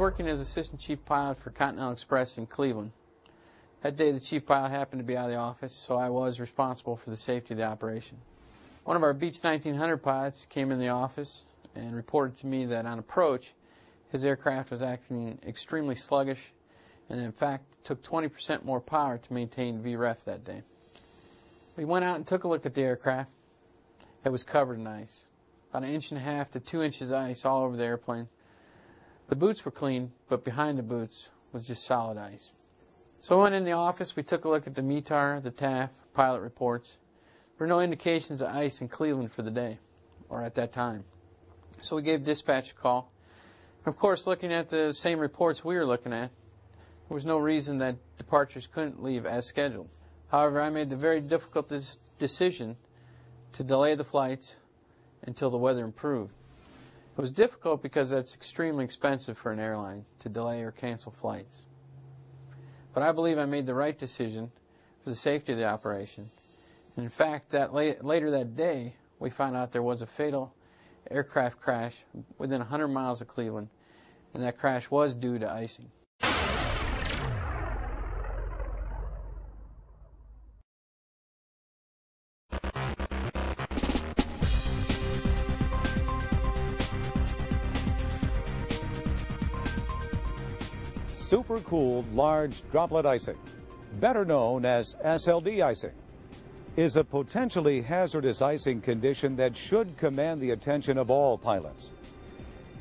working as assistant chief pilot for Continental Express in Cleveland. That day, the chief pilot happened to be out of the office, so I was responsible for the safety of the operation. One of our Beech 1900 pilots came in the office and reported to me that on approach, his aircraft was acting extremely sluggish and in fact took 20% more power to maintain VREF that day. We went out and took a look at the aircraft. It was covered in ice, about an inch and a half to two inches ice all over the airplane. The boots were clean, but behind the boots was just solid ice. So I went in the office, we took a look at the METAR, the TAF, pilot reports. There were no indications of ice in Cleveland for the day, or at that time. So we gave dispatch a call. Of course, looking at the same reports we were looking at, there was no reason that departures couldn't leave as scheduled. However, I made the very difficult decision to delay the flights until the weather improved. It was difficult because that's extremely expensive for an airline to delay or cancel flights. But I believe I made the right decision for the safety of the operation. And in fact, that later that day, we found out there was a fatal aircraft crash within 100 miles of Cleveland, and that crash was due to icing. Supercooled large droplet icing, better known as SLD icing, is a potentially hazardous icing condition that should command the attention of all pilots.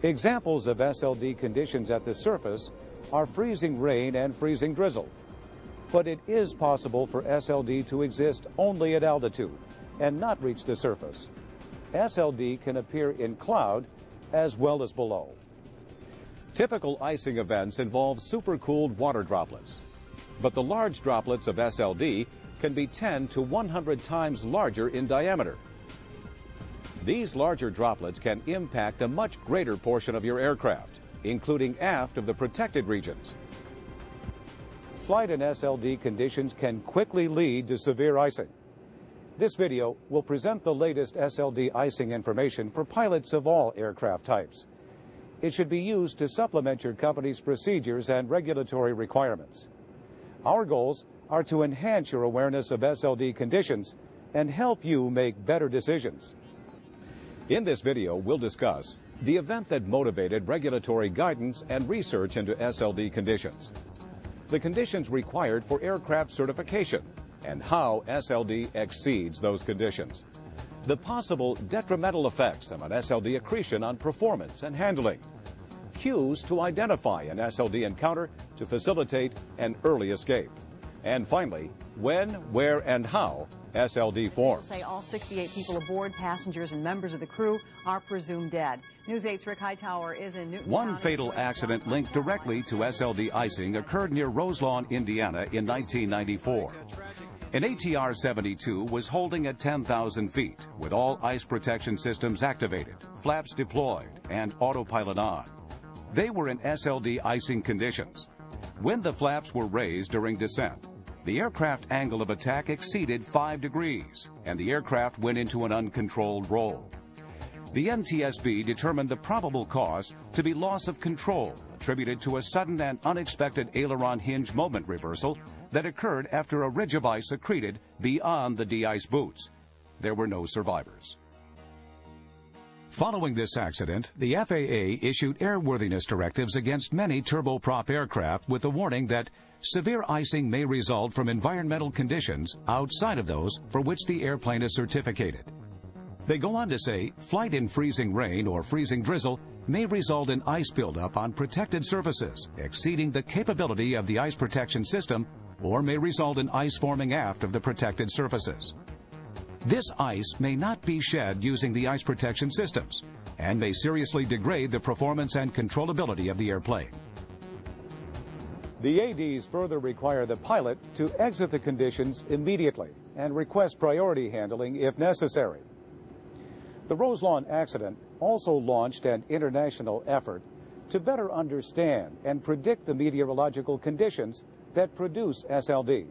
Examples of SLD conditions at the surface are freezing rain and freezing drizzle. But it is possible for SLD to exist only at altitude and not reach the surface. SLD can appear in cloud as well as below. Typical icing events involve supercooled water droplets. But the large droplets of SLD can be 10 to 100 times larger in diameter. These larger droplets can impact a much greater portion of your aircraft, including aft of the protected regions. Flight in SLD conditions can quickly lead to severe icing. This video will present the latest SLD icing information for pilots of all aircraft types. It should be used to supplement your company's procedures and regulatory requirements. Our goals are to enhance your awareness of SLD conditions and help you make better decisions. In this video, we'll discuss the event that motivated regulatory guidance and research into SLD conditions, the conditions required for aircraft certification, and how SLD exceeds those conditions the possible detrimental effects of an SLD accretion on performance and handling, cues to identify an SLD encounter to facilitate an early escape, and finally, when, where, and how SLD forms. Say all 68 people aboard, passengers and members of the crew, are presumed dead. News 8's Rick Hightower is in Newton. One County. fatal accident linked directly to SLD icing occurred near Roselawn, Indiana in 1994. An ATR-72 was holding at 10,000 feet with all ice protection systems activated, flaps deployed, and autopilot on. They were in SLD icing conditions. When the flaps were raised during descent, the aircraft angle of attack exceeded 5 degrees, and the aircraft went into an uncontrolled roll. The NTSB determined the probable cause to be loss of control attributed to a sudden and unexpected aileron hinge moment reversal that occurred after a ridge of ice accreted beyond the de-ice boots. There were no survivors. Following this accident, the FAA issued airworthiness directives against many turboprop aircraft with the warning that severe icing may result from environmental conditions outside of those for which the airplane is certificated. They go on to say flight in freezing rain or freezing drizzle may result in ice buildup on protected surfaces exceeding the capability of the ice protection system or may result in ice forming aft of the protected surfaces. This ice may not be shed using the ice protection systems and may seriously degrade the performance and controllability of the airplane. The ADs further require the pilot to exit the conditions immediately and request priority handling if necessary. The Roselawn accident also launched an international effort to better understand and predict the meteorological conditions that produce SLD,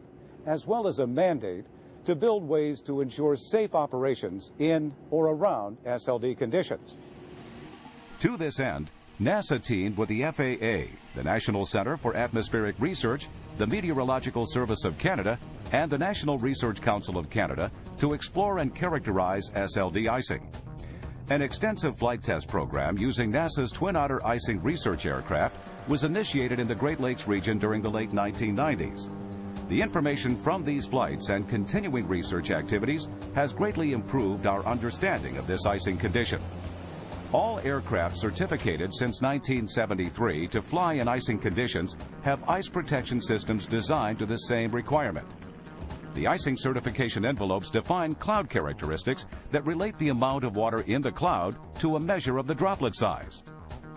as well as a mandate to build ways to ensure safe operations in or around SLD conditions. To this end, NASA teamed with the FAA, the National Center for Atmospheric Research, the Meteorological Service of Canada, and the National Research Council of Canada to explore and characterize SLD icing. An extensive flight test program using NASA's Twin Otter icing research aircraft was initiated in the Great Lakes region during the late 1990s. The information from these flights and continuing research activities has greatly improved our understanding of this icing condition. All aircraft certificated since 1973 to fly in icing conditions have ice protection systems designed to the same requirement. The icing certification envelopes define cloud characteristics that relate the amount of water in the cloud to a measure of the droplet size.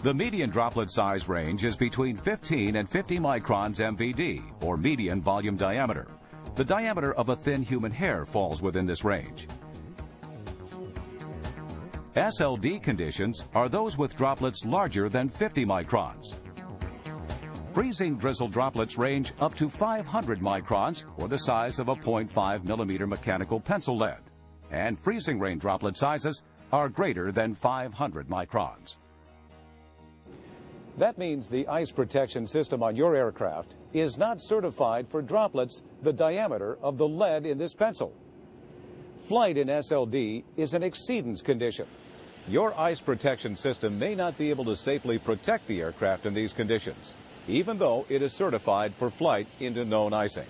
The median droplet size range is between 15 and 50 microns MVD, or median volume diameter. The diameter of a thin human hair falls within this range. SLD conditions are those with droplets larger than 50 microns. Freezing drizzle droplets range up to 500 microns, or the size of a 0.5 millimeter mechanical pencil lead. And freezing rain droplet sizes are greater than 500 microns. That means the ice protection system on your aircraft is not certified for droplets the diameter of the lead in this pencil. Flight in SLD is an exceedance condition. Your ice protection system may not be able to safely protect the aircraft in these conditions, even though it is certified for flight into known icing.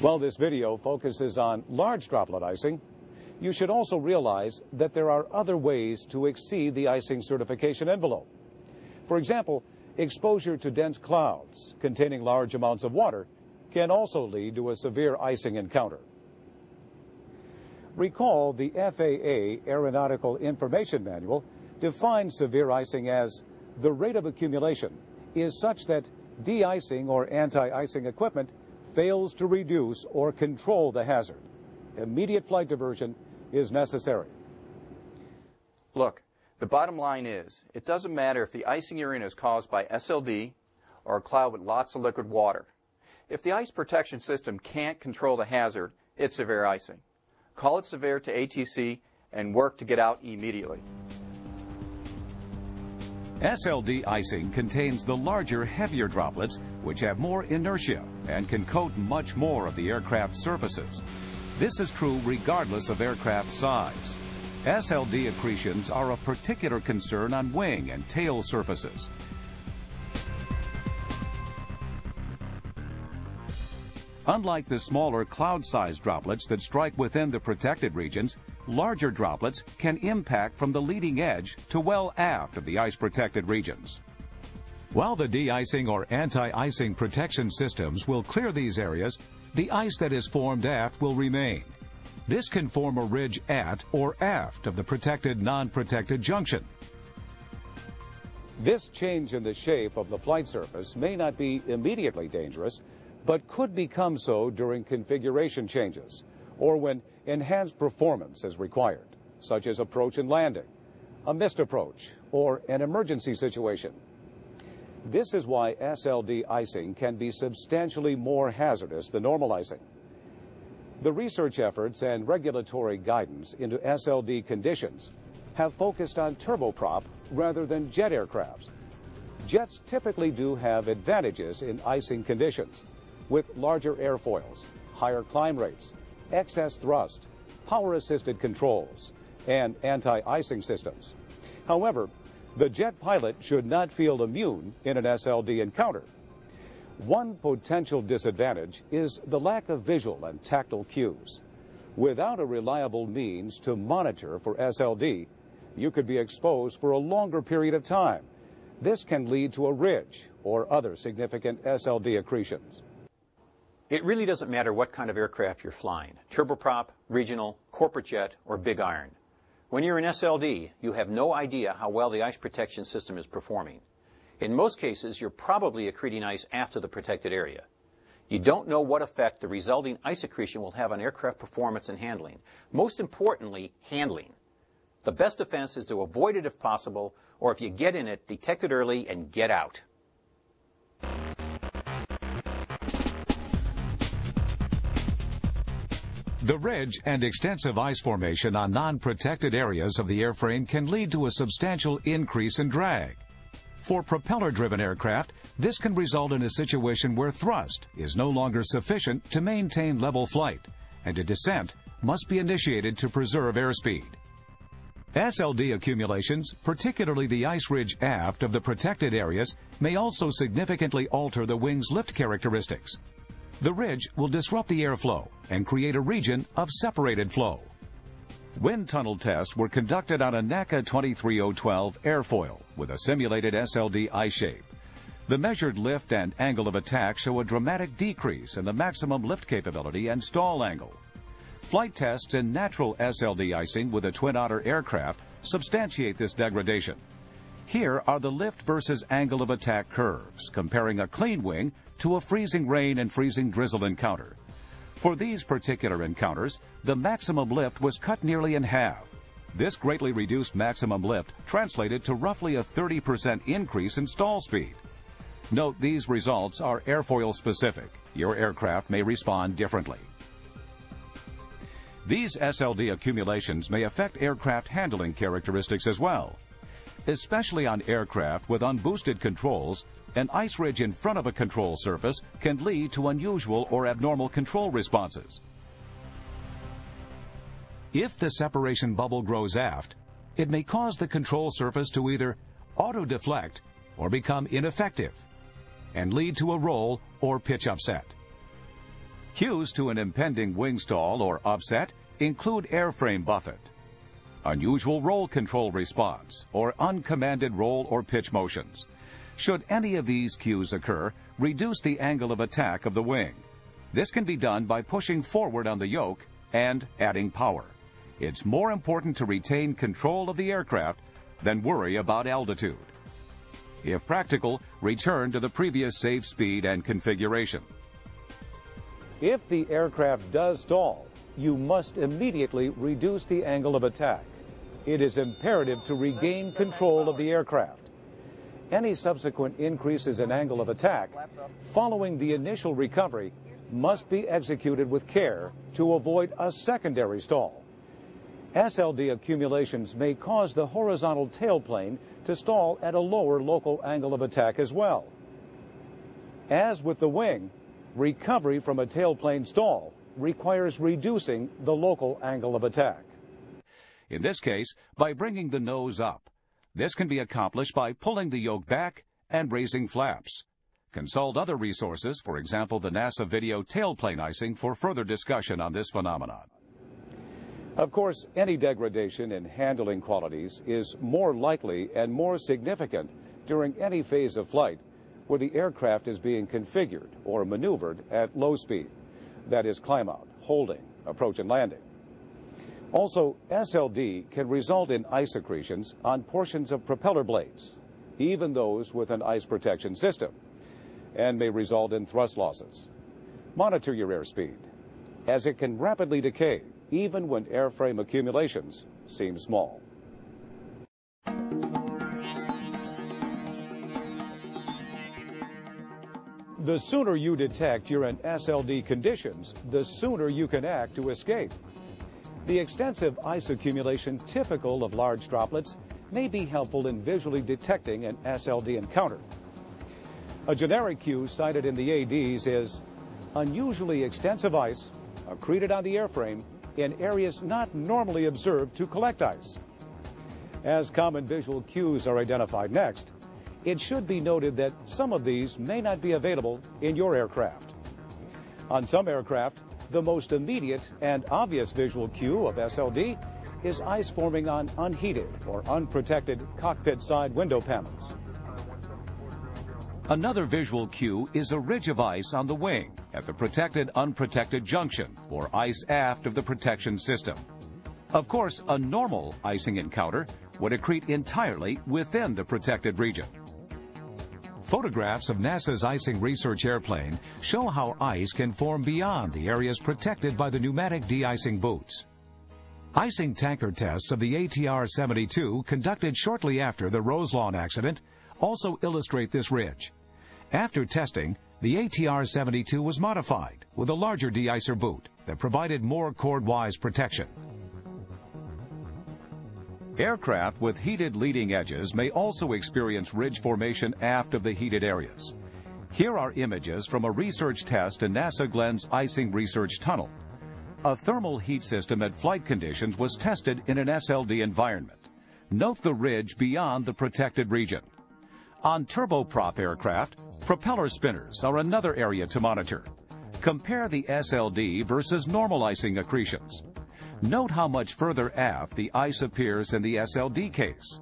While this video focuses on large droplet icing, you should also realize that there are other ways to exceed the icing certification envelope. For example, exposure to dense clouds containing large amounts of water can also lead to a severe icing encounter. Recall the FAA Aeronautical Information Manual defines severe icing as the rate of accumulation is such that de-icing or anti-icing equipment fails to reduce or control the hazard. Immediate flight diversion is necessary. Look, the bottom line is, it doesn't matter if the icing you're in is caused by SLD or a cloud with lots of liquid water. If the ice protection system can't control the hazard, it's severe icing call it severe to ATC, and work to get out immediately. SLD icing contains the larger, heavier droplets, which have more inertia and can coat much more of the aircraft's surfaces. This is true regardless of aircraft size. SLD accretions are of particular concern on wing and tail surfaces. Unlike the smaller cloud-sized droplets that strike within the protected regions, larger droplets can impact from the leading edge to well aft of the ice-protected regions. While the de-icing or anti-icing protection systems will clear these areas, the ice that is formed aft will remain. This can form a ridge at or aft of the protected non-protected junction. This change in the shape of the flight surface may not be immediately dangerous, but could become so during configuration changes or when enhanced performance is required, such as approach and landing, a missed approach, or an emergency situation. This is why SLD icing can be substantially more hazardous than normal icing. The research efforts and regulatory guidance into SLD conditions have focused on turboprop rather than jet aircrafts. Jets typically do have advantages in icing conditions, with larger airfoils, higher climb rates, excess thrust, power-assisted controls, and anti-icing systems. However, the jet pilot should not feel immune in an SLD encounter. One potential disadvantage is the lack of visual and tactile cues. Without a reliable means to monitor for SLD, you could be exposed for a longer period of time. This can lead to a ridge or other significant SLD accretions. It really doesn't matter what kind of aircraft you're flying, turboprop, regional, corporate jet, or big iron. When you're in SLD, you have no idea how well the ice protection system is performing. In most cases, you're probably accreting ice after the protected area. You don't know what effect the resulting ice accretion will have on aircraft performance and handling. Most importantly, handling. The best defense is to avoid it if possible, or if you get in it, detect it early and get out. The ridge and extensive ice formation on non-protected areas of the airframe can lead to a substantial increase in drag. For propeller-driven aircraft, this can result in a situation where thrust is no longer sufficient to maintain level flight, and a descent must be initiated to preserve airspeed. SLD accumulations, particularly the ice ridge aft of the protected areas, may also significantly alter the wing's lift characteristics. The ridge will disrupt the airflow and create a region of separated flow. Wind tunnel tests were conducted on a NACA 23012 airfoil with a simulated SLD ice shape. The measured lift and angle of attack show a dramatic decrease in the maximum lift capability and stall angle. Flight tests in natural SLD icing with a Twin Otter aircraft substantiate this degradation. Here are the lift versus angle of attack curves, comparing a clean wing to a freezing rain and freezing drizzle encounter. For these particular encounters, the maximum lift was cut nearly in half. This greatly reduced maximum lift translated to roughly a 30% increase in stall speed. Note these results are airfoil specific. Your aircraft may respond differently. These SLD accumulations may affect aircraft handling characteristics as well. Especially on aircraft with unboosted controls, an ice ridge in front of a control surface can lead to unusual or abnormal control responses. If the separation bubble grows aft, it may cause the control surface to either auto-deflect or become ineffective and lead to a roll or pitch upset. Cues to an impending wing stall or upset include airframe buffet, unusual roll control response, or uncommanded roll or pitch motions. Should any of these cues occur, reduce the angle of attack of the wing. This can be done by pushing forward on the yoke and adding power. It's more important to retain control of the aircraft than worry about altitude. If practical, return to the previous safe speed and configuration. If the aircraft does stall, you must immediately reduce the angle of attack. It is imperative to regain control of the aircraft. Any subsequent increases in angle of attack following the initial recovery must be executed with care to avoid a secondary stall. SLD accumulations may cause the horizontal tailplane to stall at a lower local angle of attack as well. As with the wing, recovery from a tailplane stall requires reducing the local angle of attack. In this case, by bringing the nose up. This can be accomplished by pulling the yoke back and raising flaps. Consult other resources, for example, the NASA video tailplane icing for further discussion on this phenomenon. Of course, any degradation in handling qualities is more likely and more significant during any phase of flight where the aircraft is being configured or maneuvered at low speed. That is climb out, holding, approach and landing. Also, SLD can result in ice accretions on portions of propeller blades, even those with an ice protection system, and may result in thrust losses. Monitor your airspeed, as it can rapidly decay even when airframe accumulations seem small. The sooner you detect you're in SLD conditions, the sooner you can act to escape. The extensive ice accumulation typical of large droplets may be helpful in visually detecting an SLD encounter. A generic cue cited in the ADs is unusually extensive ice accreted on the airframe in areas not normally observed to collect ice. As common visual cues are identified next, it should be noted that some of these may not be available in your aircraft. On some aircraft, the most immediate and obvious visual cue of SLD is ice forming on unheated or unprotected cockpit side window panels. Another visual cue is a ridge of ice on the wing at the protected unprotected junction or ice aft of the protection system. Of course, a normal icing encounter would accrete entirely within the protected region. Photographs of NASA's icing research airplane show how ice can form beyond the areas protected by the pneumatic de-icing boots. Icing tanker tests of the ATR-72 conducted shortly after the Roselawn accident also illustrate this ridge. After testing, the ATR-72 was modified with a larger de-icer boot that provided more chord-wise protection. Aircraft with heated leading edges may also experience ridge formation aft of the heated areas. Here are images from a research test in NASA Glenn's icing research tunnel. A thermal heat system at flight conditions was tested in an SLD environment. Note the ridge beyond the protected region. On turboprop aircraft, propeller spinners are another area to monitor. Compare the SLD versus normal icing accretions. Note how much further aft the ice appears in the SLD case.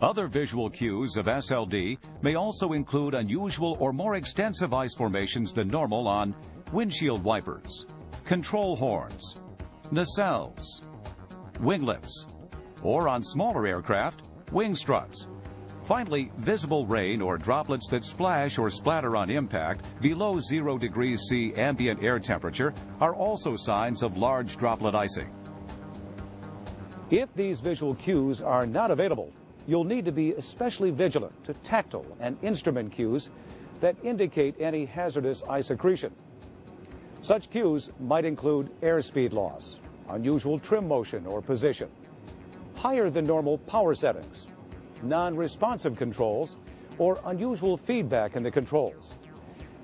Other visual cues of SLD may also include unusual or more extensive ice formations than normal on windshield wipers, control horns, nacelles, winglets, or on smaller aircraft, wing struts. Finally, visible rain or droplets that splash or splatter on impact below 0 degrees C ambient air temperature are also signs of large droplet icing. If these visual cues are not available, you'll need to be especially vigilant to tactile and instrument cues that indicate any hazardous ice accretion. Such cues might include airspeed loss, unusual trim motion or position, higher than normal power settings, non-responsive controls, or unusual feedback in the controls.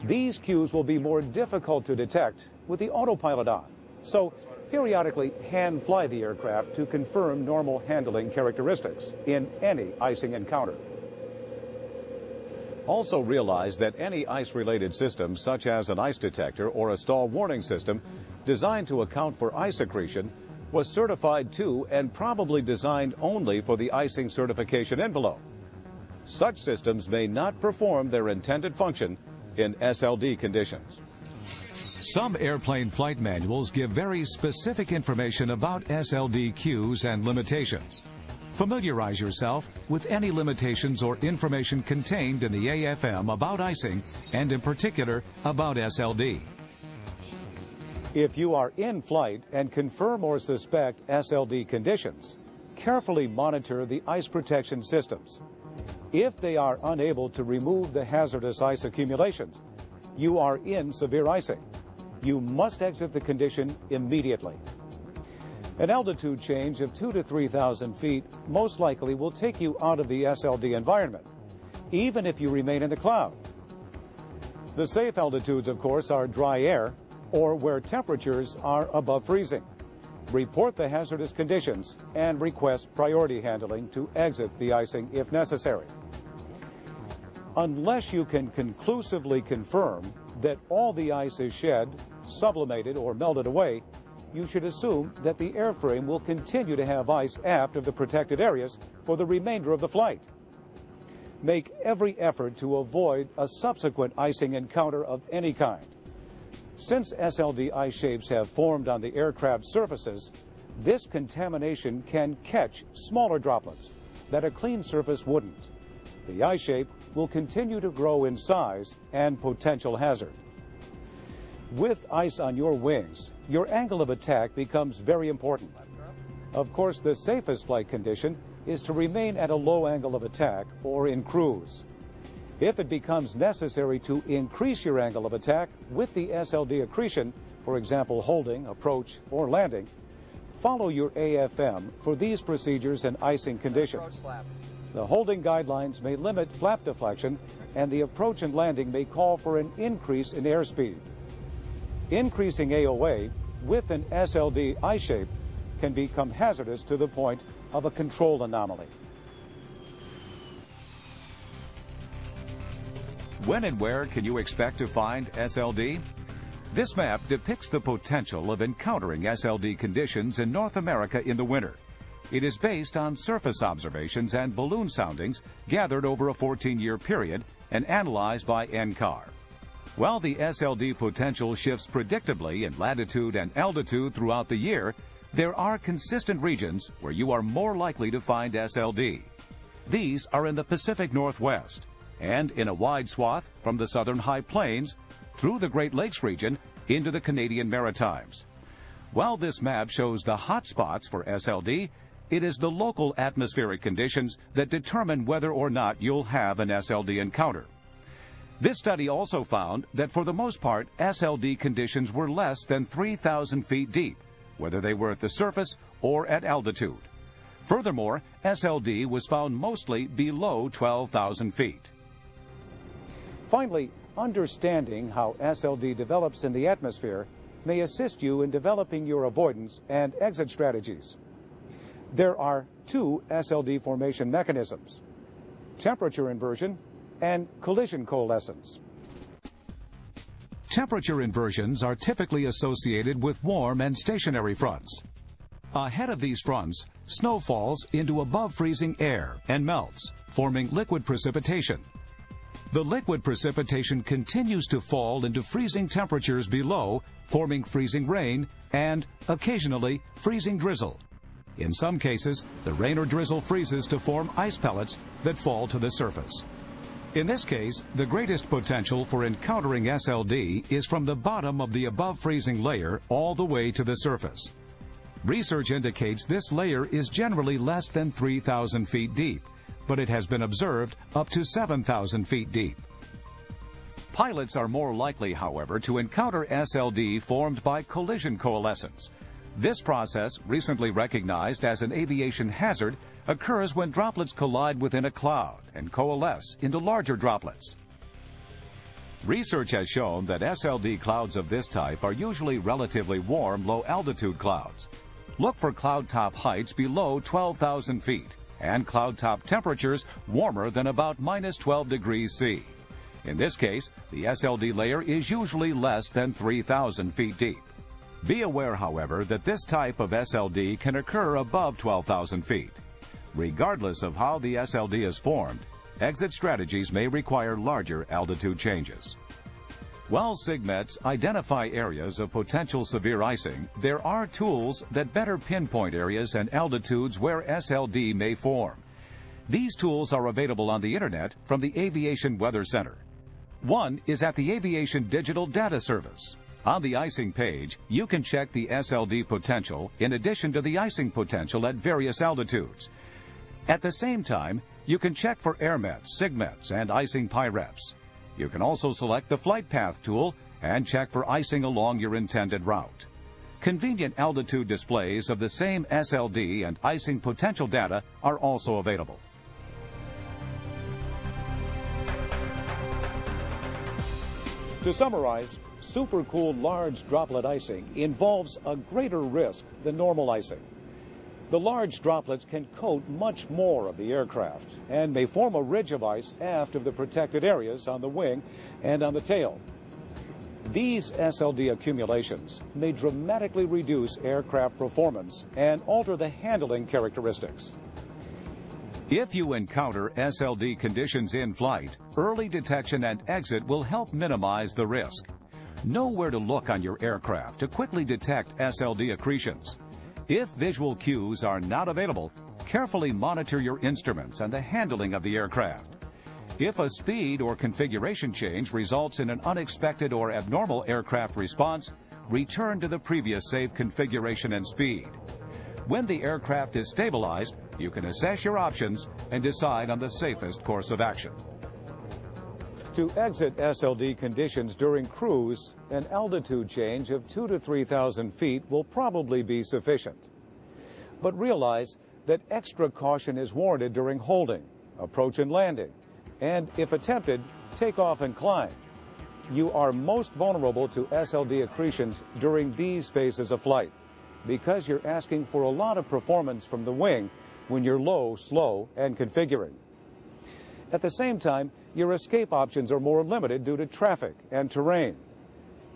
These cues will be more difficult to detect with the autopilot on, so periodically hand fly the aircraft to confirm normal handling characteristics in any icing encounter. Also realize that any ice-related system, such as an ice detector or a stall warning system, designed to account for ice accretion was certified to and probably designed only for the icing certification envelope. Such systems may not perform their intended function in SLD conditions. Some airplane flight manuals give very specific information about SLD cues and limitations. Familiarize yourself with any limitations or information contained in the AFM about icing and in particular about SLD. If you are in flight and confirm or suspect SLD conditions, carefully monitor the ice protection systems. If they are unable to remove the hazardous ice accumulations, you are in severe icing. You must exit the condition immediately. An altitude change of 2 to 3,000 feet most likely will take you out of the SLD environment, even if you remain in the cloud. The safe altitudes, of course, are dry air or where temperatures are above freezing. Report the hazardous conditions and request priority handling to exit the icing if necessary. Unless you can conclusively confirm that all the ice is shed, sublimated, or melted away, you should assume that the airframe will continue to have ice aft of the protected areas for the remainder of the flight. Make every effort to avoid a subsequent icing encounter of any kind. Since SLD ice shapes have formed on the aircraft surfaces, this contamination can catch smaller droplets that a clean surface wouldn't. The ice shape will continue to grow in size and potential hazard. With ice on your wings, your angle of attack becomes very important. Of course, the safest flight condition is to remain at a low angle of attack or in cruise. If it becomes necessary to increase your angle of attack with the SLD accretion, for example, holding, approach, or landing, follow your AFM for these procedures and icing conditions. The holding guidelines may limit flap deflection, and the approach and landing may call for an increase in airspeed. Increasing AOA with an SLD ice shape can become hazardous to the point of a control anomaly. When and where can you expect to find SLD? This map depicts the potential of encountering SLD conditions in North America in the winter. It is based on surface observations and balloon soundings gathered over a 14-year period and analyzed by NCAR. While the SLD potential shifts predictably in latitude and altitude throughout the year, there are consistent regions where you are more likely to find SLD. These are in the Pacific Northwest, and in a wide swath from the southern high plains through the Great Lakes region into the Canadian Maritimes. While this map shows the hot spots for SLD, it is the local atmospheric conditions that determine whether or not you'll have an SLD encounter. This study also found that for the most part, SLD conditions were less than 3,000 feet deep, whether they were at the surface or at altitude. Furthermore, SLD was found mostly below 12,000 feet. Finally, understanding how SLD develops in the atmosphere may assist you in developing your avoidance and exit strategies. There are two SLD formation mechanisms, temperature inversion and collision coalescence. Temperature inversions are typically associated with warm and stationary fronts. Ahead of these fronts, snow falls into above freezing air and melts, forming liquid precipitation. The liquid precipitation continues to fall into freezing temperatures below, forming freezing rain and, occasionally, freezing drizzle. In some cases, the rain or drizzle freezes to form ice pellets that fall to the surface. In this case, the greatest potential for encountering SLD is from the bottom of the above freezing layer all the way to the surface. Research indicates this layer is generally less than 3,000 feet deep, but it has been observed up to 7,000 feet deep. Pilots are more likely, however, to encounter SLD formed by collision coalescence, this process, recently recognized as an aviation hazard, occurs when droplets collide within a cloud and coalesce into larger droplets. Research has shown that SLD clouds of this type are usually relatively warm, low-altitude clouds. Look for cloud top heights below 12,000 feet and cloud top temperatures warmer than about minus 12 degrees C. In this case, the SLD layer is usually less than 3,000 feet deep. Be aware, however, that this type of SLD can occur above 12,000 feet. Regardless of how the SLD is formed, exit strategies may require larger altitude changes. While SIGMETs identify areas of potential severe icing, there are tools that better pinpoint areas and altitudes where SLD may form. These tools are available on the internet from the Aviation Weather Center. One is at the Aviation Digital Data Service. On the icing page, you can check the SLD potential in addition to the icing potential at various altitudes. At the same time, you can check for airmets, sigmets, and icing PIREPs. You can also select the flight path tool and check for icing along your intended route. Convenient altitude displays of the same SLD and icing potential data are also available. To summarize, supercooled large droplet icing involves a greater risk than normal icing. The large droplets can coat much more of the aircraft and may form a ridge of ice aft of the protected areas on the wing and on the tail. These SLD accumulations may dramatically reduce aircraft performance and alter the handling characteristics. If you encounter SLD conditions in flight, early detection and exit will help minimize the risk. Know where to look on your aircraft to quickly detect SLD accretions. If visual cues are not available, carefully monitor your instruments and the handling of the aircraft. If a speed or configuration change results in an unexpected or abnormal aircraft response, return to the previous safe configuration and speed. When the aircraft is stabilized, you can assess your options and decide on the safest course of action. To exit SLD conditions during cruise, an altitude change of 2 to 3,000 feet will probably be sufficient. But realize that extra caution is warranted during holding, approach and landing, and if attempted, takeoff and climb. You are most vulnerable to SLD accretions during these phases of flight because you're asking for a lot of performance from the wing when you're low, slow, and configuring. At the same time, your escape options are more limited due to traffic and terrain.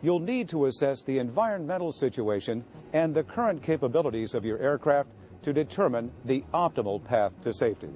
You'll need to assess the environmental situation and the current capabilities of your aircraft to determine the optimal path to safety.